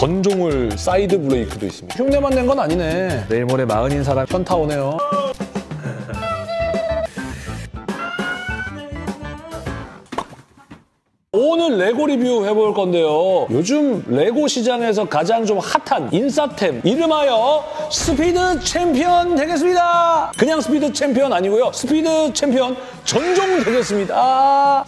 전종을 사이드 브레이크도 있습니다. 흉내만 낸 건 아니네. 내일 모레 마흔인 사람 현타 오네요. 오늘 레고 리뷰 해볼 건데요. 요즘 레고 시장에서 가장 좀 핫한 인싸템 이름하여 스피드 챔피언 되겠습니다. 그냥 스피드 챔피언 아니고요. 스피드 챔피언 전종 되겠습니다.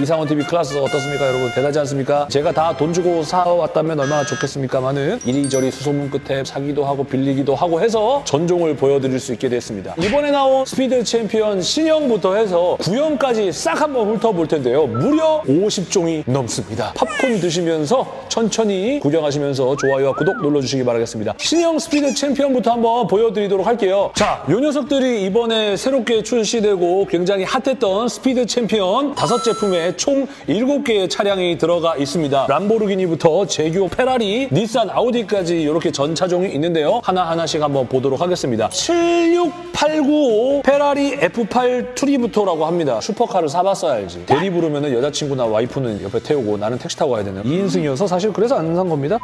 이상원 TV 클래스 어떻습니까, 여러분? 대단하지 않습니까? 제가 다 돈 주고 사왔다면 얼마나 좋겠습니까만은 이리저리 수소문 끝에 사기도 하고 빌리기도 하고 해서 전종을 보여드릴 수 있게 됐습니다. 이번에 나온 스피드 챔피언 신형부터 해서 구형까지 싹 한번 훑어볼 텐데요. 무려 50종이 넘습니다. 팝콘 드시면서 천천히 구경하시면서 좋아요와 구독 눌러주시기 바라겠습니다. 신형 스피드 챔피언부터 한번 보여드리도록 할게요. 자, 요 녀석들이 이번에 새롭게 출시되고 굉장히 핫했던 스피드 챔피언 다섯 제품 에 총 7개의 차량이 들어가 있습니다. 람보르기니부터 재규어, 페라리, 닛산, 아우디까지 이렇게 전 차종이 있는데요. 하나하나씩 한번 보도록 하겠습니다. 76895 페라리 F8 트리뷰토라고 합니다. 슈퍼카를 사봤어야 알지. 대리 부르면 여자친구나 와이프는 옆에 태우고 나는 택시 타고 가야 되는 2인승이어서 사실 그래서 안 산 겁니다.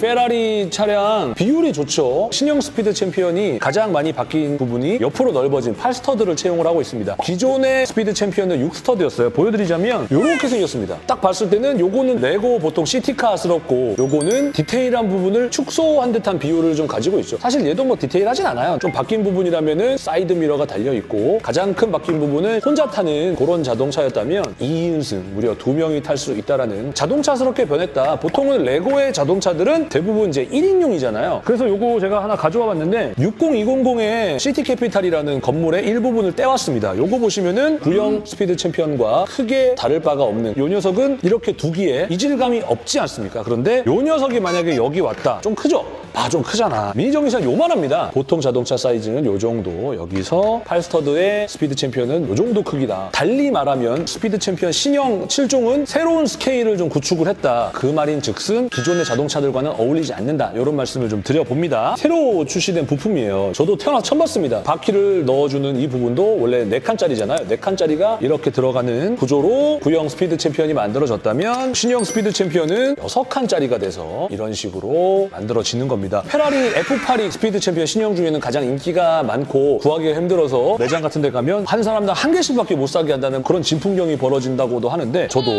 페라리 차량 비율이 좋죠. 신형 스피드 챔피언이 가장 많이 바뀐 부분이 옆으로 넓어진 8stud를 채용을 하고 있습니다. 기존의 스피드 챔피언은 6stud였어요. 보여드리자면 이렇게 생겼습니다. 딱 봤을 때는 요거는 레고 보통 city car스럽고 요거는 디테일한 부분을 축소한 듯한 비율을 좀 가지고 있죠. 사실 얘도 뭐 디테일하진 않아요. 좀 바뀐 부분이라면 은 사이드 미러가 달려있고 가장 큰 바뀐 부분은 혼자 타는 그런 자동차였다면 2인승 무려 2명이 탈 수 있다라는 자동차스럽게 변했다. 보통은 레고의 자동차들은 대부분 이제 1인용이잖아요. 그래서 요거 제가 하나 가져와 봤는데 60200의 시티 캐피탈이라는 건물의 일부분을 떼왔습니다. 요거 보시면은 구형 스피드 챔피언과 크게 다를 바가 없는 요 녀석은 이렇게 두기에 이질감이 없지 않습니까? 그런데 요 녀석이 만약에 여기 왔다. 좀 크죠? 아, 좀 크잖아. 미니 정기선 요만합니다. 보통 자동차 사이즈는 요 정도. 여기서 8stud의 스피드 챔피언은 요 정도 크기다. 달리 말하면 스피드 챔피언 신형 7종은 새로운 스케일을 좀 구축을 했다. 그 말인 즉슨 기존의 자동차들과는 어울리지 않는다. 이런 말씀을 좀 드려봅니다. 새로 출시된 부품이에요. 저도 태어나 처음 봤습니다. 바퀴를 넣어주는 이 부분도 원래 4칸짜리잖아요. 4칸짜리가 이렇게 들어가는 구조로 구형 스피드 챔피언이 만들어졌다면 신형 스피드 챔피언은 6칸짜리가 돼서 이런 식으로 만들어지는 겁니다. 페라리 F8이 스피드 챔피언 신형 중에는 가장 인기가 많고 구하기가 힘들어서 매장 같은 데 가면 한 사람당 한 개씩밖에 못 사게 한다는 그런 진풍경이 벌어진다고도 하는데 저도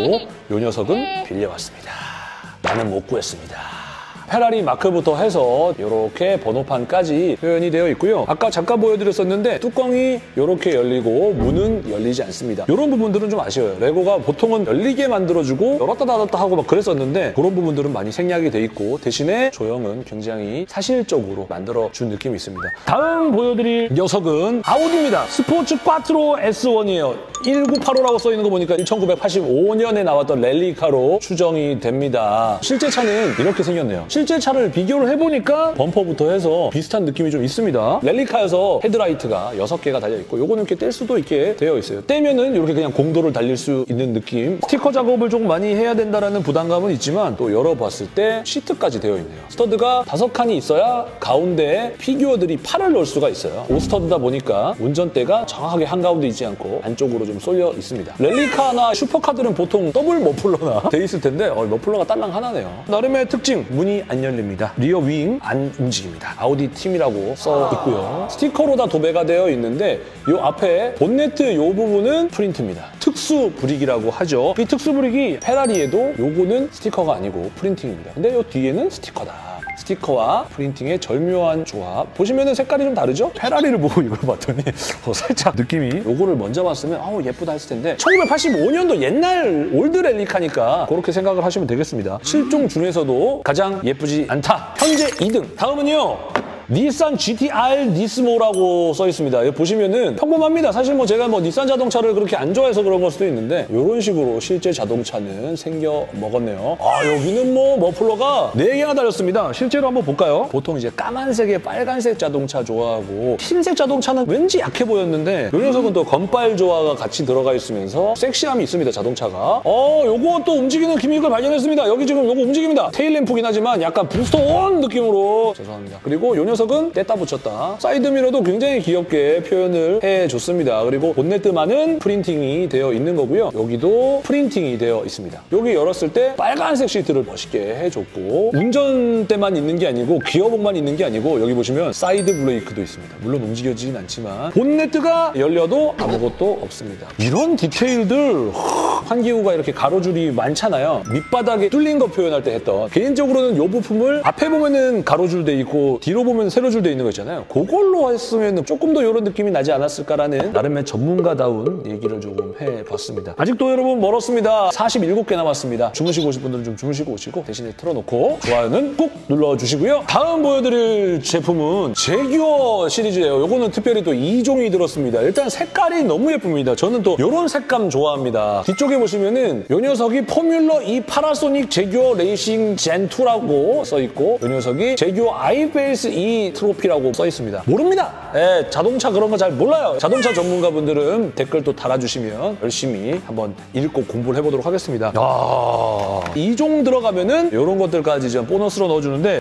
요 녀석은 빌려왔습니다. 나는 못 구했습니다. 페라리 마크부터 해서 이렇게 번호판까지 표현이 되어 있고요. 아까 잠깐 보여드렸었는데 뚜껑이 이렇게 열리고 문은 열리지 않습니다. 이런 부분들은 좀 아쉬워요. 레고가 보통은 열리게 만들어주고 열었다 닫았다 하고 막 그랬었는데 그런 부분들은 많이 생략이 돼 있고 대신에 조형은 굉장히 사실적으로 만들어준 느낌이 있습니다. 다음 보여드릴 녀석은 아우디입니다. 스포츠 콰트로 S1이에요. 1985라고 써있는 거 보니까 1985년에 나왔던 랠리카로 추정이 됩니다. 실제 차는 이렇게 생겼네요. 실제 차를 비교를 해보니까 범퍼부터 해서 비슷한 느낌이 좀 있습니다. 랠리카여서 헤드라이트가 6개가 달려있고 요거는 이렇게 뗄 수도 있게 되어 있어요. 떼면은 이렇게 그냥 공도를 달릴 수 있는 느낌. 스티커 작업을 조금 많이 해야 된다는 부담감은 있지만 또 열어봤을 때 시트까지 되어 있네요. stud가 다섯 칸이 있어야 가운데에 피규어들이 팔을 넣을 수가 있어요. 오 stud다 보니까 운전대가 정확하게 한가운데 있지 않고 안쪽으로 좀 쏠려 있습니다. 랠리카나 슈퍼카들은 보통 더블 머플러나 돼 있을 텐데 어, 머플러가 딸랑 하나네요. 나름의 특징, 문이 안 열립니다. rear wing 안 움직입니다. 아우디 팀이라고 써 있고요. 스티커로 다 도배가 되어 있는데 이 앞에 본네트 이 부분은 프린트입니다. 특수 brick이라고 하죠. 이 특수 brick이 페라리에도 요거는 스티커가 아니고 printing입니다. 근데 이 뒤에는 스티커다. 스티커와 printing의 절묘한 조합. 보시면은 색깔이 좀 다르죠? 페라리를 보고 이걸 봤더니 어, 살짝 느낌이 요거를 먼저 봤으면 아우 예쁘다 했을 텐데 1985년도 옛날 올드 랠리카니까 그렇게 생각을 하시면 되겠습니다. 7종 중에서도 가장 예쁘지 않다. 현재 2등. 다음은요. 닛산 GTR 니스모라고 써 있습니다. 여기 보시면은 평범합니다. 사실 뭐 제가 뭐 닛산 자동차를 그렇게 안 좋아해서 그런 걸 수도 있는데 이런 식으로 실제 자동차는 생겨 먹었네요. 아 여기는 뭐 머플러가 4개나 달렸습니다. 실제로 한번 볼까요? 보통 이제 까만색에 빨간색 자동차 좋아하고 흰색 자동차는 왠지 약해 보였는데 이 녀석은 또 검빨 조화가 같이 들어가 있으면서 섹시함이 있습니다. 자동차가. 어 요거 또 움직이는 gimmick을 발견했습니다. 여기 지금 요거 움직입니다. 테일램프긴 하지만 약간 booster on 느낌으로 죄송합니다. 그리고 요 녀석 녀석은 뗐다 붙였다. 사이드미러도 굉장히 귀엽게 표현을 해줬습니다. 그리고 본네트만은 printing이 되어 있는 거고요. 여기도 printing이 되어 있습니다. 여기 열었을 때 빨간색 시트를 멋있게 해줬고 운전대만 있는 게 아니고 기어봉만 있는 게 아니고 여기 보시면 사이드 브레이크도 있습니다. 물론 움직여지진 않지만 본네트가 열려도 아무것도 없습니다. 이런 디테일들 환기구가 이렇게 가로줄이 많잖아요. 밑바닥에 뚫린 거 표현할 때 했던 개인적으로는 이 부품을 앞에 보면은 가로줄 돼 있고 뒤로 보면 세로줄 돼 있는 거 있잖아요. 그걸로 했으면 조금 더 이런 느낌이 나지 않았을까라는 나름의 전문가다운 얘기를 조금 해봤습니다. 아직도 여러분 멀었습니다. 47개 남았습니다. 주무시고 오실 분들은 좀 주무시고 오시고 대신에 틀어놓고 좋아요는 꼭 눌러주시고요. 다음 보여드릴 제품은 재규어 시리즈예요. 요거는 특별히 또 2종이 들었습니다. 일단 색깔이 너무 예쁩니다. 저는 또 이런 색감 좋아합니다. 뒤쪽에 보시면은 이 녀석이 포뮬러 E 파나소닉 재규어 레이싱 Gen2라고 써있고 이 녀석이 재규어 I-PACE eTROPHY라고 써 있습니다. 모릅니다. 예, 자동차 그런 거 잘 몰라요. 자동차 전문가분들은 댓글 또 달아주시면 열심히 한번 읽고 공부를 해보도록 하겠습니다. 야, 2종 들어가면은 이런 것들까지 좀 보너스로 넣어주는데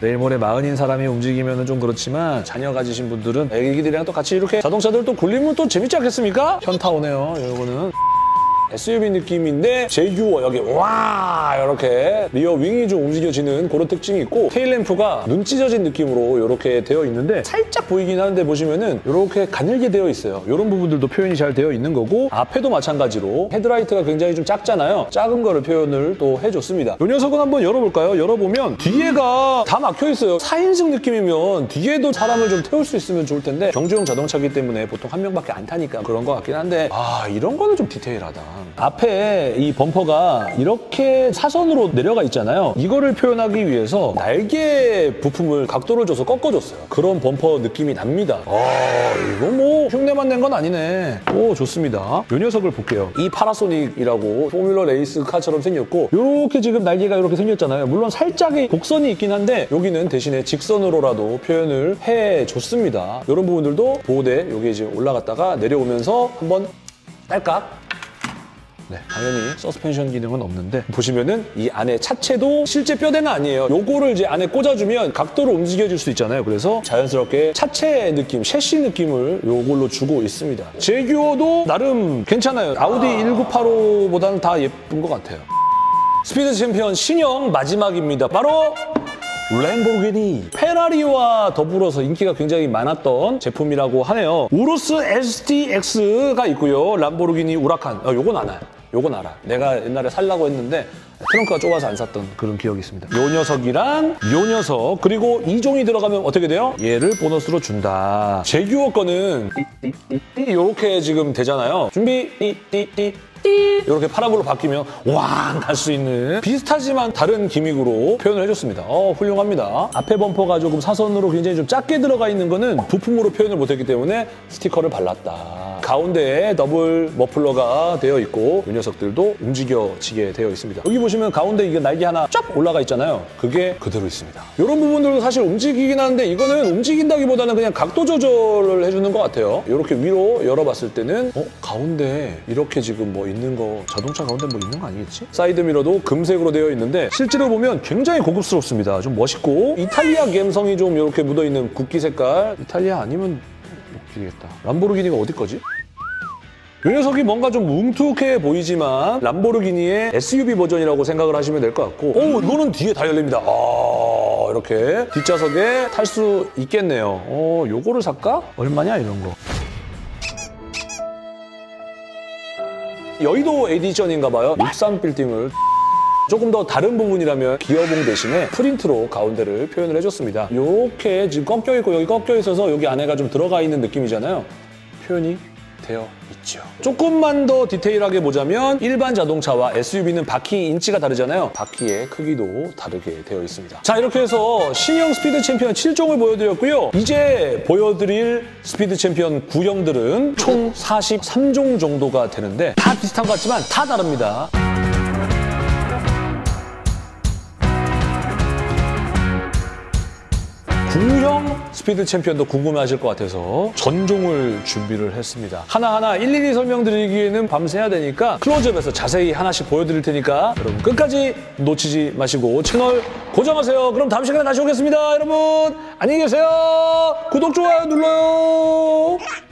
내일 모레 마흔인 사람이 움직이면 좀 그렇지만 자녀 가지신 분들은 애기들이랑 또 같이 이렇게 자동차들 또 굴리면 또 재밌지 않겠습니까? 현타 오네요, 이거는. SUV 느낌인데 재규어 여기 와 이렇게 rear wing이 좀 움직여지는 그런 특징이 있고 테일램프가 눈 찢어진 느낌으로 이렇게 되어 있는데 살짝 보이긴 하는데 보시면은 이렇게 가늘게 되어 있어요. 이런 부분들도 표현이 잘 되어 있는 거고 앞에도 마찬가지로 헤드라이트가 굉장히 좀 작잖아요. 작은 거를 표현을 또 해줬습니다. 이 녀석은 한번 열어볼까요? 열어보면 뒤에가 다 막혀 있어요. 4인승 느낌이면 뒤에도 사람을 좀 태울 수 있으면 좋을 텐데 경주용 자동차기 때문에 보통 한 명밖에 안 타니까 그런 것 같긴 한데 아 이런 거는 좀 디테일하다. 앞에 이 범퍼가 이렇게 사선으로 내려가 있잖아요. 이거를 표현하기 위해서 날개 부품을 각도를 줘서 꺾어줬어요. 그런 범퍼 느낌이 납니다. 아, 이거 뭐 흉내만 낸 건 아니네. 오, 좋습니다. 이 녀석을 볼게요. 이 파나소닉이라고 포뮬러 race car처럼 생겼고 이렇게 지금 날개가 이렇게 생겼잖아요. 물론 살짝의 곡선이 있긴 한데 여기는 대신에 직선으로라도 표현을 해줬습니다. 이런 부분들도 보호대 여기 이제 올라갔다가 내려오면서 한번 딸깍 네, 당연히 서스펜션 기능은 없는데 보시면은 이 안에 차체도 실제 뼈대는 아니에요. 요거를 이제 안에 꽂아주면 각도로 움직여질 수 있잖아요. 그래서 자연스럽게 차체 느낌, 섀시 느낌을 요걸로 주고 있습니다. 재규어도 나름 괜찮아요. 아우디 1985보다는 다 예쁜 것 같아요. 스피드 챔피언 신형 마지막입니다. 바로 람보르기니 페라리와 더불어서 인기가 굉장히 많았던 제품이라고 하네요. 우루스 ST-X가 있고요. 람보르기니 우라칸. 어, 요건 알아요. 요건 알아. 내가 옛날에 살라고 했는데 트렁크가 좁아서 안 샀던 그런 기억이 있습니다. 요 녀석이랑 요 녀석 그리고 2종이 들어가면 어떻게 돼요? 얘를 보너스로 준다. 재규어 거는 이렇게 지금 되잖아요. 준비 띠띠띠 이렇게 파란불로 바뀌면 왕 갈 수 있는 비슷하지만 다른 gimmick으로 표현을 해줬습니다. 어, 훌륭합니다. 앞에 범퍼가 조금 사선으로 굉장히 좀 작게 들어가 있는 거는 부품으로 표현을 못했기 때문에 스티커를 발랐다. 가운데에 더블 머플러가 되어 있고 이 녀석들도 움직여지게 되어 있습니다. 여기 보시면 가운데 이게 날개 하나 쫙 올라가 있잖아요. 그게 그대로 있습니다. 이런 부분들도 사실 움직이긴 하는데 이거는 움직인다기보다는 그냥 각도 조절을 해주는 것 같아요. 이렇게 위로 열어봤을 때는 어? 가운데 이렇게 지금 뭐 있는 거 자동차 가운데 뭐 있는 거 아니겠지? 사이드 미러도 금색으로 되어 있는데 실제로 보면 굉장히 고급스럽습니다. 좀 멋있고 이탈리아 감성이 좀 이렇게 묻어있는 국기 색깔 이탈리아 아니면 웃기겠다. 람보르기니가 어디 거지? 이 녀석이 뭔가 좀 뭉툭해 보이지만 람보르기니의 SUV 버전이라고 생각을 하시면 될 것 같고 오 이거는 뒤에 다 열립니다. 아 이렇게 뒷좌석에 탈 수 있겠네요. 어 요거를 살까? 얼마냐 이런 거. 여의도 edition인가 봐요. 육삼 빌딩을 조금 더 다른 부분이라면 기어봉 대신에 프린트로 가운데를 표현을 해줬습니다. 이렇게 지금 꺾여 있고 여기 꺾여 있어서 여기 안에가 좀 들어가 있는 느낌이잖아요. 표현이 되어 있죠. 조금만 더 디테일하게 보자면 일반 자동차와 SUV는 바퀴 인치가 다르잖아요. 바퀴의 크기도 다르게 되어 있습니다. 자 이렇게 해서 신형 스피드 챔피언 7종을 보여드렸고요. 이제 보여드릴 스피드 챔피언 구형들은 총 43종 정도가 되는데 다 비슷한 것 같지만 다 다릅니다. 구형 스피드 챔피언도 궁금해하실 것 같아서 전종을 준비를 했습니다. 하나하나 일일이 설명드리기에는 밤새야 되니까 클로즈업에서 자세히 하나씩 보여드릴 테니까 여러분 끝까지 놓치지 마시고 채널 고정하세요. 그럼 다음 시간에 다시 오겠습니다. 여러분 안녕히 계세요. 구독, 좋아요 눌러요.